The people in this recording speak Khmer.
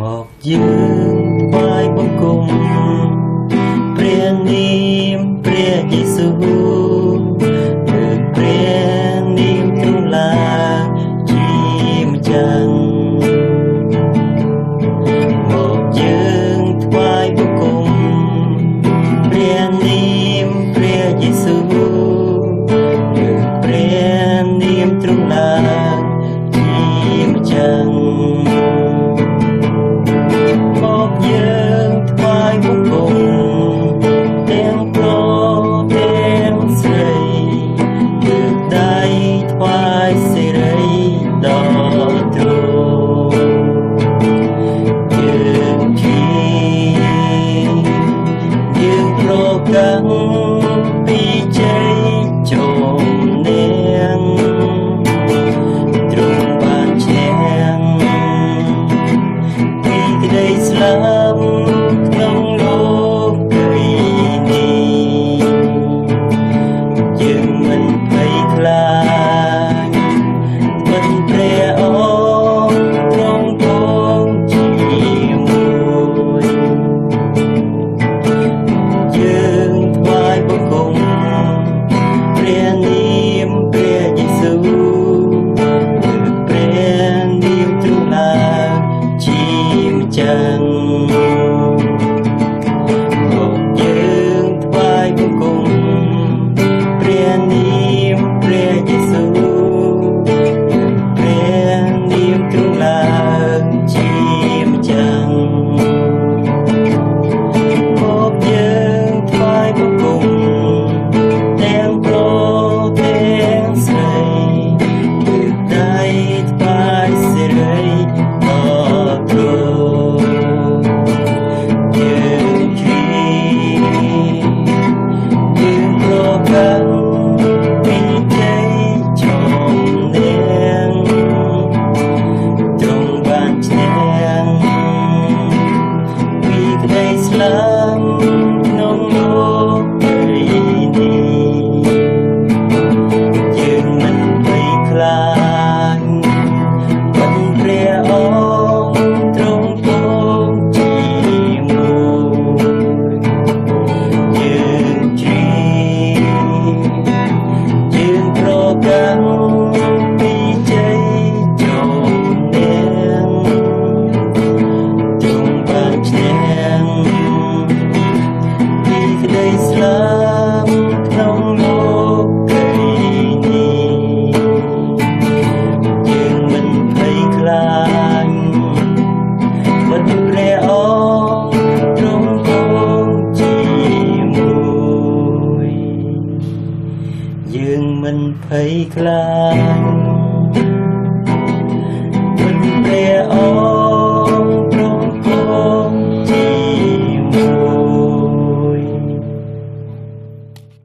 មកយើងថ្វាយបង្គំព្រះនាមព្រះយេស៊ូវគឺព្រះនាមទ្រង់ឡើងជាម្ចាស់មកយើងថ្វាយបង្គំព្រះនាមព្រះយេស៊ូវគឺព្រះនាមទ្រង់ឡើងជាម្ចាស់ ប្យើងមិនភ័យខ្លាចមិនព្រះអ